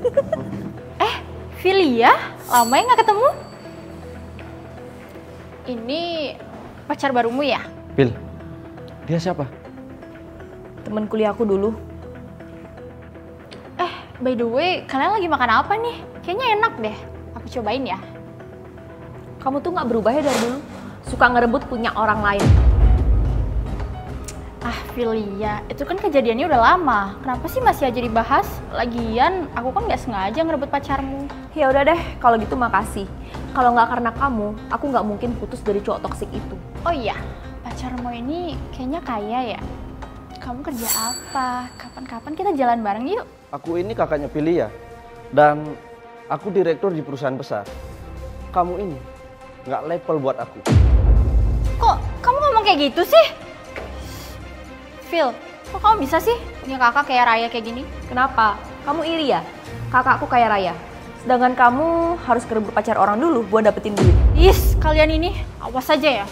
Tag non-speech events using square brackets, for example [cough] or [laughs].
[laughs] eh, Filia, lama ya nggak ketemu? Ini pacar barumu ya? Pil, dia siapa? Temen kuliahku dulu. Eh, by the way, kalian lagi makan apa nih? Kayaknya enak deh. Aku cobain ya. Kamu tuh nggak berubah ya dari dulu. Suka ngerebut punya orang lain. Filia, itu kan kejadiannya udah lama. Kenapa sih masih aja dibahas? Lagian, aku kan nggak sengaja ngerebut pacarmu. Ya udah deh, kalau gitu makasih. Kalau nggak karena kamu, aku nggak mungkin putus dari cowok toksik itu. Oh iya, pacarmu ini kayaknya kaya ya. Kamu kerja apa? Kapan-kapan kita jalan bareng yuk. Aku ini kakaknya Pilia dan aku direktur di perusahaan besar. Kamu ini nggak level buat aku. Kok kamu ngomong kayak gitu sih? Phil, kok kamu bisa sih punya kakak kayak Raya kayak gini? Kenapa? Kamu iri ya? Kakakku kaya raya. Sedangkan kamu harus kerebut pacar orang dulu buat dapetin duit. Is, kalian ini awas aja ya.